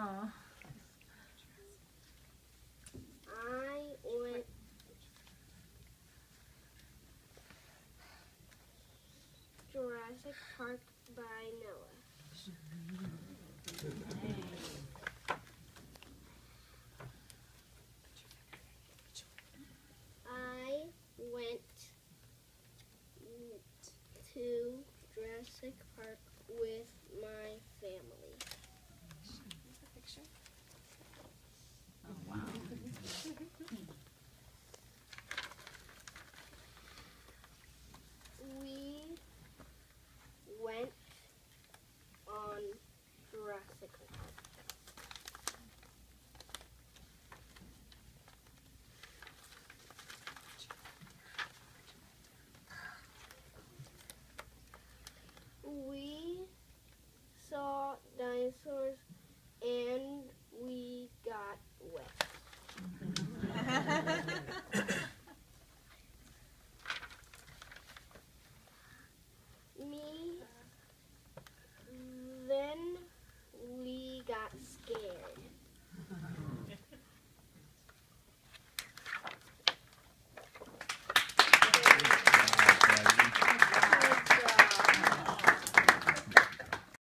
Aw. I went Jurassic Park by Noah. I went to Jurassic Park with my family. difficult.